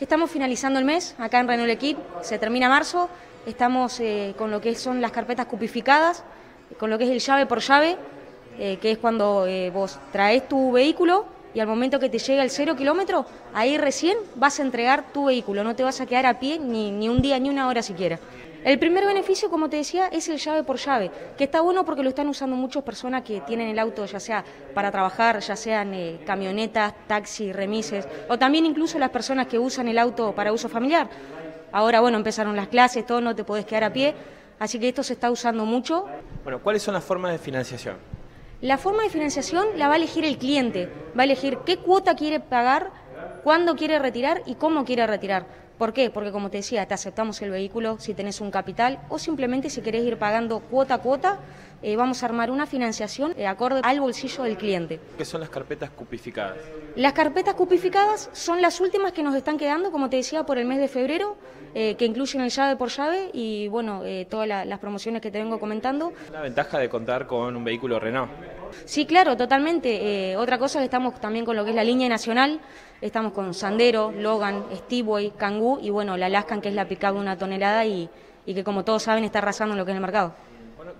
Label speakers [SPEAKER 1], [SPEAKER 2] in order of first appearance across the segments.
[SPEAKER 1] Estamos finalizando el mes acá en Renault Equip, se termina marzo, estamos eh, con lo que son las carpetas cupificadas, con lo que es el llave por llave, eh, que es cuando eh, vos traes tu vehículo y al momento que te llega el cero kilómetro, ahí recién vas a entregar tu vehículo, no te vas a quedar a pie ni, ni un día ni una hora siquiera. El primer beneficio, como te decía, es el llave por llave, que está bueno porque lo están usando muchas personas que tienen el auto ya sea para trabajar, ya sean eh, camionetas, taxis, remises, o también incluso las personas que usan el auto para uso familiar. Ahora, bueno, empezaron las clases, todo, no te puedes quedar a pie, así que esto se está usando mucho.
[SPEAKER 2] Bueno, ¿cuáles son las formas de financiación?
[SPEAKER 1] La forma de financiación la va a elegir el cliente, va a elegir qué cuota quiere pagar, cuándo quiere retirar y cómo quiere retirar. ¿Por qué? Porque como te decía, te aceptamos el vehículo si tenés un capital o simplemente si querés ir pagando cuota a cuota, eh, vamos a armar una financiación de acorde al bolsillo del cliente.
[SPEAKER 2] ¿Qué son las carpetas cupificadas?
[SPEAKER 1] Las carpetas cupificadas son las últimas que nos están quedando, como te decía, por el mes de febrero, eh, que incluyen el llave por llave y bueno, eh, todas la, las promociones que te vengo comentando.
[SPEAKER 2] La ventaja de contar con un vehículo Renault.
[SPEAKER 1] Sí, claro, totalmente. Eh, otra cosa que estamos también con lo que es la línea nacional, estamos con Sandero, Logan, Steamboy, Kangoo y bueno, la Alaskan que es la pickup de una tonelada y, y que como todos saben está arrasando en lo que es el mercado.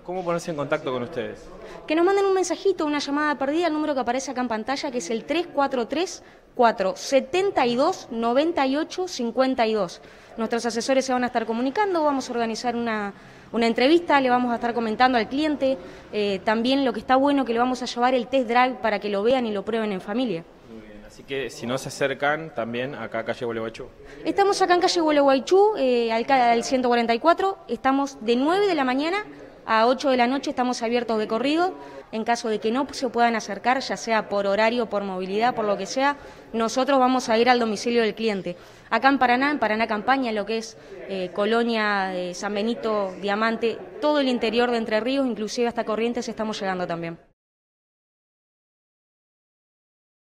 [SPEAKER 2] ¿Cómo ponerse en contacto con ustedes?
[SPEAKER 1] Que nos manden un mensajito, una llamada perdida, el número que aparece acá en pantalla, que es el 343 472 98 52. Nuestros asesores se van a estar comunicando, vamos a organizar una, una entrevista, le vamos a estar comentando al cliente, eh, también lo que está bueno que le vamos a llevar el test drive para que lo vean y lo prueben en familia.
[SPEAKER 2] Muy bien, así que si no se acercan, también acá a calle Gualeguaychú.
[SPEAKER 1] Estamos acá en calle Gualeguaychú, eh, al, al 144, estamos de 9 de la mañana a 8 de la noche, estamos abiertos de corrido. En caso de que no se puedan acercar, ya sea por horario, por movilidad, por lo que sea, nosotros vamos a ir al domicilio del cliente. Acá en Paraná, en Paraná Campaña, lo que es eh, Colonia, eh, San Benito, Diamante, todo el interior de Entre Ríos, inclusive hasta Corrientes, estamos llegando también.